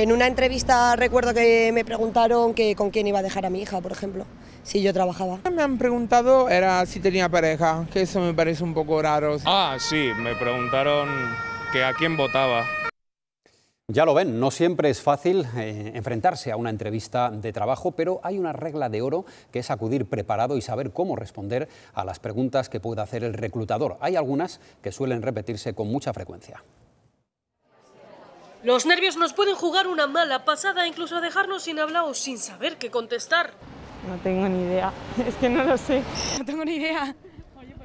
En una entrevista recuerdo que me preguntaron que con quién iba a dejar a mi hija, por ejemplo, si yo trabajaba. Me han preguntado era si tenía pareja, que eso me parece un poco raro. Ah, sí, me preguntaron que a quién votaba. Ya lo ven, no siempre es fácil eh, enfrentarse a una entrevista de trabajo, pero hay una regla de oro que es acudir preparado y saber cómo responder a las preguntas que pueda hacer el reclutador. Hay algunas que suelen repetirse con mucha frecuencia. Los nervios nos pueden jugar una mala pasada, incluso dejarnos sin hablar o sin saber qué contestar. No tengo ni idea, es que no lo sé. No tengo ni idea.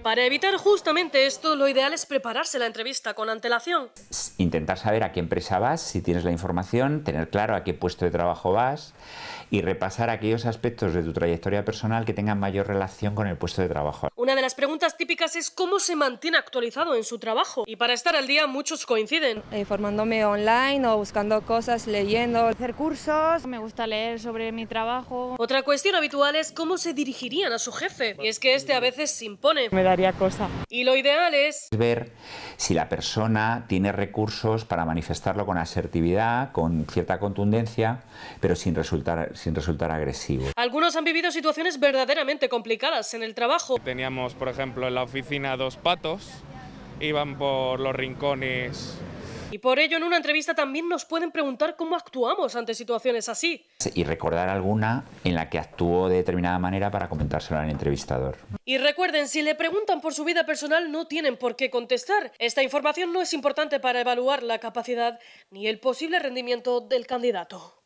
Para evitar justamente esto, lo ideal es prepararse la entrevista con antelación. Intentar saber a qué empresa vas, si tienes la información, tener claro a qué puesto de trabajo vas y repasar aquellos aspectos de tu trayectoria personal que tengan mayor relación con el puesto de trabajo. Una de las preguntas típicas es cómo se mantiene actualizado en su trabajo. Y para estar al día muchos coinciden. Eh, formándome online o buscando cosas, leyendo. Hacer cursos, me gusta leer sobre mi trabajo. Otra cuestión habitual es cómo se dirigirían a su jefe. Y es que este a veces se impone. Me daría cosa. Y lo ideal es ver si la persona tiene recursos para manifestarlo con asertividad, con cierta contundencia, pero sin resultar, sin resultar agresivo. Algunos han vivido situaciones verdaderamente complicadas en el trabajo. Teníamos, por ejemplo, en la oficina dos patos, iban por los rincones y por ello en una entrevista también nos pueden preguntar cómo actuamos ante situaciones así. Y recordar alguna en la que actuó de determinada manera para comentárselo al entrevistador. Y recuerden, si le preguntan por su vida personal no tienen por qué contestar. Esta información no es importante para evaluar la capacidad ni el posible rendimiento del candidato.